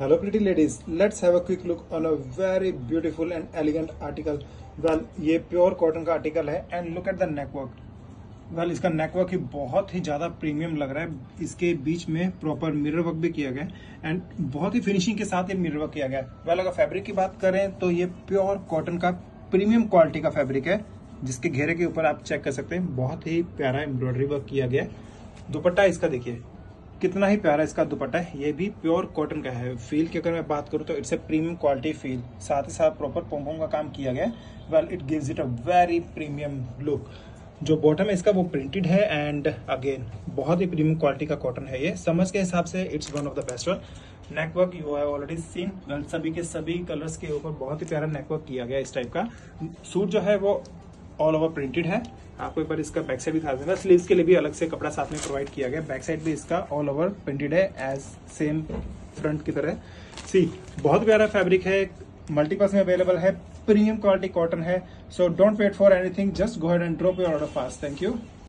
Hello pretty ladies, let's have a quick look on a very beautiful and elegant article. Well, ये pure cotton का article है and look at the neckwork well इसका neckwork ही बहुत ही ज़्यादा premium लग रहा है। इसके बीच में प्रॉपर मिरर वर्क भी किया गया एंड बहुत ही फिनिशिंग के साथ ये मिरर वर्क किया गया वेल अगर फैब्रिक की बात करें तो ये प्योर कॉटन का प्रीमियम क्वालिटी का फैब्रिक है जिसके घेरे के ऊपर आप चेक कर सकते हैं। बहुत ही प्यारा एम्ब्रॉयडरी वर्क किया गया है। दुपट्टा इसका देखिए। कितना ही प्यारा इसका दुपट्टा है, ये भी प्योर कॉटन का है। फील की अगर मैं बात करूँ तो it's a premium quality feel साथ ही साथ प्रॉपर पोम्पोम का काम किया गया well it gives it a very premium look जो बॉटम है, इसका वो प्रिंटेड है एंड अगेन बहुत ही प्रीमियम क्वालिटी का कॉटन है ये। समझ के हिसाब से it's one of the best one neckwork you have already seen सभी के सभी कलर्स के ऊपर बहुत ही प्यारा नेकवर्क किया गया इस टाइप का। सूट जो है वो ऑल ओवर प्रिंटेड है। आपको एक बार इसका बैक साइड भी दिखा देना। के लिए भी अलग से कपड़ा साथ में प्रोवाइड किया गया। बैक साइड भी इसका ऑल ओवर प्रिंटेड है एज सेम फ्रंट की तरह। सी बहुत प्यारा फैब्रिक है मल्टीपल्स में अवेलेबल है प्रीमियम क्वालिटी कॉटन है। So don't wait for anything just go ahead and drop your order fast thank you